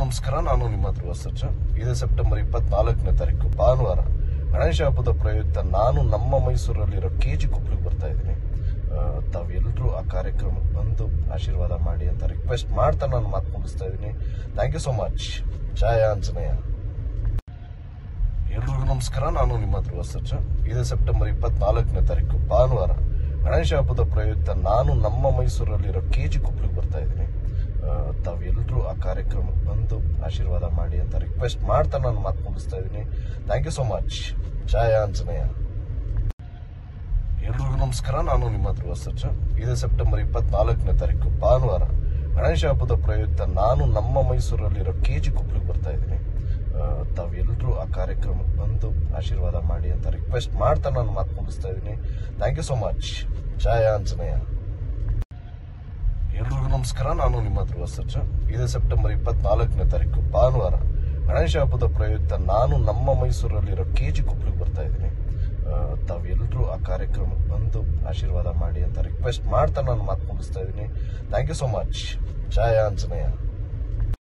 ನಮಸ್ಕಾರ, ನಾನು ನಿಮ್ಮ ಧ್ರುವ ಸರ್ಜ ಇದೇ ಸೆಪ್ಟೆಂಬರ್ ಇಪ್ಪತ್ನಾಲ್ಕನೇ ತಾರೀಕು, ಭಾನುವಾರ. ಗಣೇಶ ಹಬ್ಬದ ಪ್ರಯುಕ್ತ ನಾನು ನಮ್ಮ ಮೈಸೂರಲ್ಲಿರೋ ಕೆ ಜಿ ಕೊಪ್ಪಳಿಗೆ ಬರ್ತಾ ಇದ್ದೀನಿ. ತಾವೆಲ್ಲರೂ ಆ ಕಾರ್ಯಕ್ರಮಕ್ಕೆ ಬಂದು ಆಶೀರ್ವಾದ ಮಾಡಿ ಅಂತ ರಿಕ್ವೆಸ್ಟ್ ಮಾಡ್ತಾ ನಾನು ಮಾತು ಮುಗಿಸ್ತಾ ಇದ್ದೀನಿ. Thank you so much Jaya Anjaneya. ಎಲ್ರಿಗೂ ನಮಸ್ಕಾರ, ನಾನು ನಿಮ್ಮ ಧ್ರುವ ಸರ್ಜ ಇದೇ ಸೆಪ್ಟೆಂಬರ್ ಇಪ್ಪತ್ನಾಲ್ಕನೇ ತಾರೀಕು, ಭಾನುವಾರ. ಗಣೇಶ ಹಬ್ಬದ ಪ್ರಯುಕ್ತ ನಾನು ನಮ್ಮ ಮೈಸೂರಲ್ಲಿರೋ ಕೆ ಜಿ ಕೊಪ್ಪಳಿಗೆ ಬರ್ತಾ ಇದ್ದೀನಿ ತಾವೆಲ್ಲರೂ ಆ ಕಾರ್ಯಕ್ರಮಕ್ಕೆ ಬಂದು ಆಶೀರ್ವಾದ ಮಾಡಿ ಅಂತ ರಿಕ್ವೆಸ್ಟ್ ಮಾಡ್ತಾ ನಾನು ಮಾತು ಮುಗಿಸ್ತಾ ಇದ್ದೀನಿ. Thank you so much Jaya Anjaneya. ಎಲ್ರಿಗೂ ನಮಸ್ಕಾರ. ನಾನು ನಿಮ್ಮ ಧ್ರುವ ಸರ್ಜ ಇದೇ ಸೆಪ್ಟೆಂಬರ್ ಇಪ್ಪತ್ನಾಲ್ಕನೇ ತಾರೀಕು, ಭಾನುವಾರ. ಗಣೇಶ ಹಬ್ಬದ ಪ್ರಯುಕ್ತ ನಾನು ನಮ್ಮ ಮೈಸೂರಲ್ಲಿರೋ ಕೆ ಜಿ ಕೊಪ್ಪಳಿಗೆ ಬರ್ತಾ ಇದ್ದೀನಿ. ತಾವೆಲ್ಲರೂ ಆ ಕಾರ್ಯಕ್ರಮಕ್ಕೆ ಬಂದು ಆಶೀರ್ವಾದ ಮಾಡಿ ಅಂತ ರಿಕ್ವೆಸ್ಟ್ ಮಾಡ್ತಾ ನಾನು ಮಾತು ಮುಗಿಸ್ತಾ ಇದ್ದೀನಿ. Thank you so much Jaya Anjaneya. ನಮಸ್ಕಾರ, ನಾನು ನಿಮ್ಮ ಧ್ರುವ ಸರ್ಜ ಇದೇ ಸೆಪ್ಟೆಂಬರ್ ಇಪ್ಪತ್ನಾಲ್ಕನೇ ತಾರೀಕು, ಭಾನುವಾರ. ಗಣೇಶ ಹಬ್ಬದ ಪ್ರಯುಕ್ತ ನಾನು ನಮ್ಮ ಮೈಸೂರಲ್ಲಿರೋ ಕೆ ಜಿ ಕೊಪ್ಪಳಿಗೆ ಬರ್ತಾ ಇದ್ದೀನಿ. ತಾವೆಲ್ಲರೂ ಆ ಕಾರ್ಯಕ್ರಮಕ್ಕೆ ಬಂದು ಆಶೀರ್ವಾದ ಮಾಡಿ ಅಂತ ರಿಕ್ವೆಸ್ಟ್ ಮಾಡ್ತಾ ನಾನು ಮಾತು ಮುಗಿಸ್ತಾ ಇದ್ದೀನಿ. Thank you so much Jaya Anjaneya.